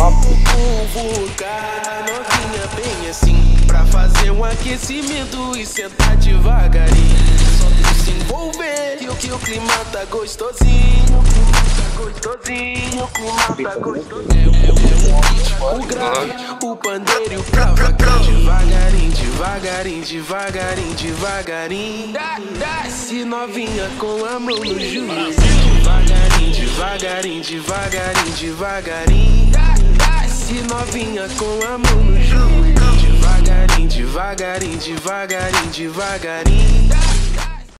Convocar novinha bem assim Pra fazer um aquecimento e sentar devagarinho Só tem se envolver que, o- que o clima tá gostosinho O clima tá gostosinho, clima tá gostosinho O grave, o pandeiro e o cavaquinho Devagarinho, devagarinho, devagarinho, devagarinho Desce novinha com a mão no juiz Devagarinho, devagarinho, devagarinho, devagarinho Novinha com a mão no juiz Devagarinho, devagarinho, devagarinho, devagarinho